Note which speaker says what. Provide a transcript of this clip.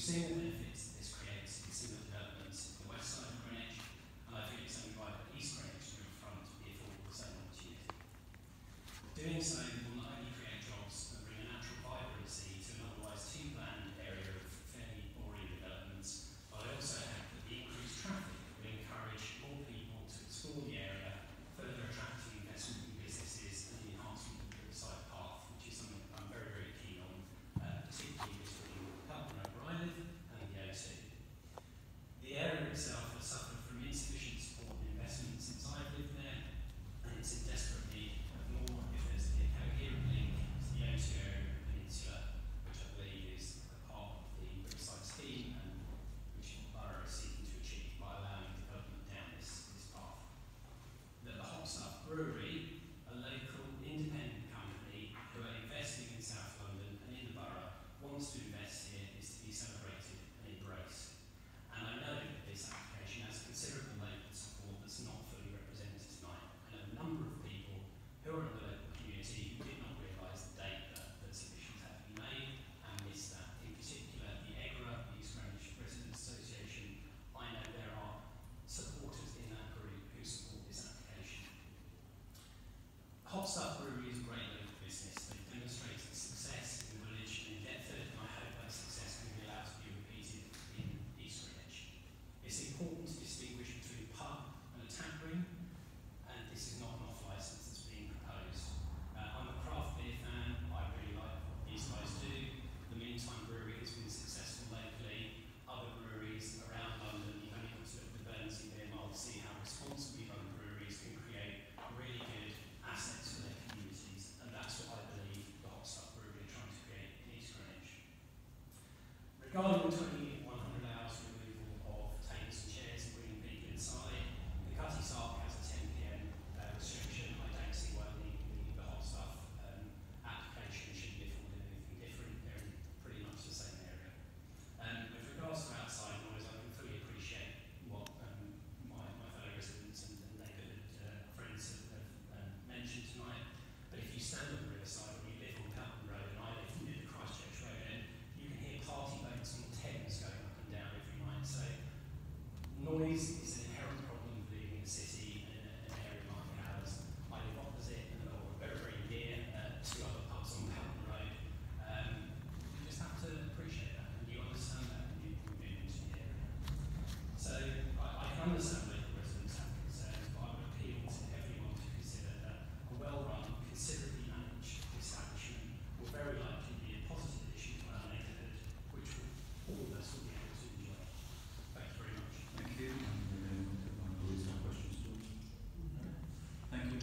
Speaker 1: We've seen the benefits that this creates in similar developments in the west side of Greenwich, and I think it's only right that East Greenwich should front to be affordable the same opportunity. Doing so also
Speaker 2: through.